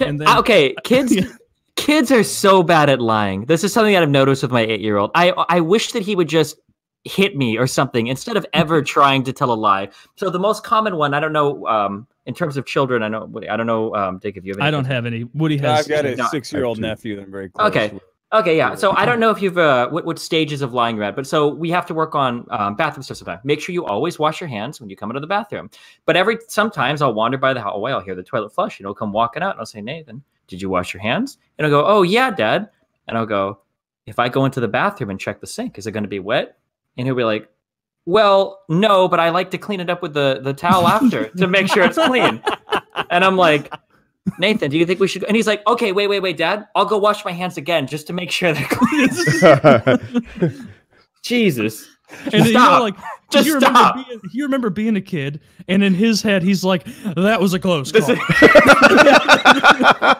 And then, okay, kids. Kids are so bad at lying. This is something that I've noticed with my eight-year-old. I I wish that he would just hit me or something instead of ever trying to tell a lie. So the most common one, I don't know, um, in terms of children, I know, I don't know, um, Dick, if you have. Any I don't kids. have any. Woody No, has. I've got a six-year-old I have two. nephew that I'm very close Okay. with. Okay, yeah. So I don't know if you've uh, what, what stages of lying you're at, but so we have to work on um, bathroom stuff sometimes. Make sure you always wash your hands when you come into the bathroom. But every sometimes I'll wander by the hallway, I'll hear the toilet flush, and he'll come walking out, and I'll say, Nathan, did you wash your hands? And I'll go, Oh yeah, Dad. And I'll go, If I go into the bathroom and check the sink, is it going to be wet? And he'll be like, Well, no, but I like to clean it up with the the towel after to make sure it's clean. And I'm like, Nathan, do you think we should? Go? And he's like, okay, wait, wait, wait, Dad, I'll go wash my hands again just to make sure they're clean. Jesus, And then, you know, like, Just you remember stop. Being, you remember being a kid, and in his head, he's like, "That was a close call." is-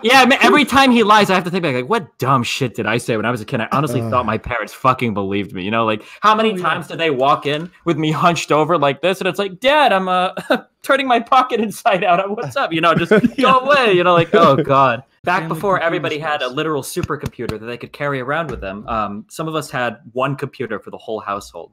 yeah. I mean, every time he lies, I have to think back, like, what dumb shit did I say when I was a kid? I honestly Uh. thought my parents fucking believed me. You know, like how many Oh, yeah. times did they walk in with me hunched over like this, and it's like, Dad, I'm uh turning my pocket inside out. What's up? You know, just go away. You know, like, oh god. Back before everybody had a literal supercomputer that they could carry around with them, um, some of us had one computer for the whole household.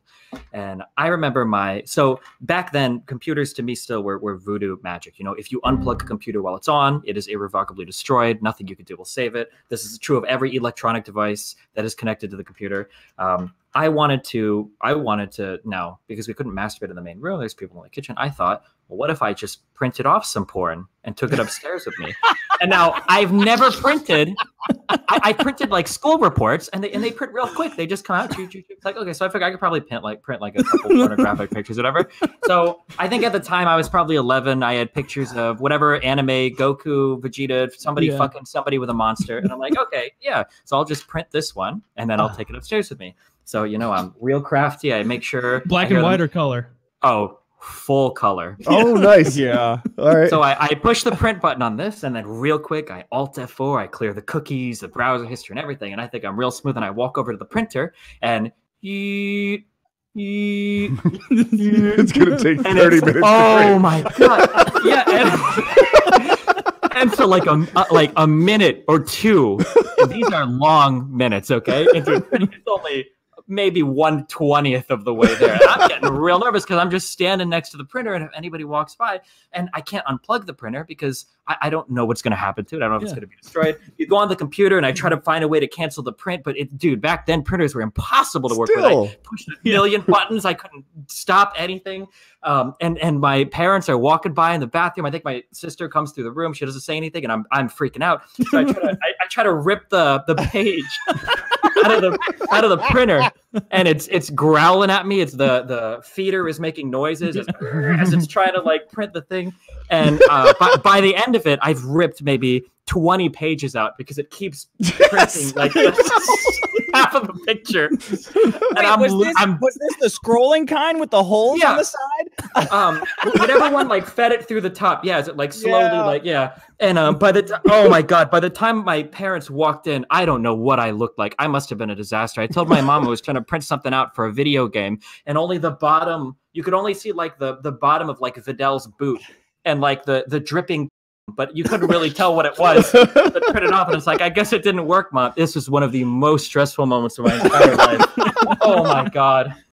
And I remember my so back then computers to me still were, were voodoo magic. You know, if you unplug a computer while it's on, it is irrevocably destroyed. Nothing you can do will save it. This is true of every electronic device that is connected to the computer. Um, I wanted to I wanted to now because we couldn't masturbate in the main room. There's people in the kitchen. I thought, well, what if I just printed off some porn and took it upstairs with me? And now I've never printed. I, I printed like school reports, and they and they print real quick. They just come out. choo, choo, choo. It's like okay, so I figured I could probably print like print like a couple pornographic pictures, whatever. So I think at the time I was probably 11. I had pictures of whatever anime, Goku, Vegeta, somebody Yeah. fucking somebody with a monster, and I'm like, okay, yeah. So I'll just print this one, and then I'll Ah. take it upstairs with me. So you know, I'm real crafty. I make sure Black I hear and them- white or color? Oh, full color. oh, nice. Yeah. All right. So I, I push the print button on this, and then real quick, I Alt F4, I clear the cookies, the browser history, and everything. And I think I'm real smooth, and I walk over to the printer, and yeet, yeet, it's gonna take and thirty minutes. Oh to print. my god! yeah, and, and so like a uh, like a minute or two. and these are long minutes, okay? And it's only maybe one twentieth of the way there. And I'm getting real nervous because I'm just standing next to the printer, and if anybody walks by, and I can't unplug the printer because I, I don't know what's going to happen to it. I don't know if it's going to be destroyed. You go on the computer, and I try to find a way to cancel the print, but it, dude, back then printers were impossible to work with. I pushed a million buttons. I couldn't stop anything. Um, and and my parents are walking by in the bathroom. I think my sister comes through the room. She doesn't say anything, and I'm I'm freaking out. So I try to I, I try to rip the the page out of the out of the printer, and it's it's growling at me. It's the the feeder is making noises as, as it's trying to like print the thing. And uh, by, by the end of it, I've ripped maybe 20 pages out because it keeps printing like half of the picture. And Wait, I'm, was, this, I'm was this the scrolling kind with the holes Yeah. on the side? Um would everyone like fed it through the top yeah is it like slowly Yeah. like yeah. And um by the t- oh my god by the time my parents walked in i don't know what i looked like. I must have been a disaster. I told my mom i was trying to print something out for a video game and only the bottom you could only see like the the bottom of like Videl's boot and like the the dripping but you couldn't really tell what it was. But print it off and it's like i guess it didn't work mom. This was one of the most stressful moments of my entire life. Oh my god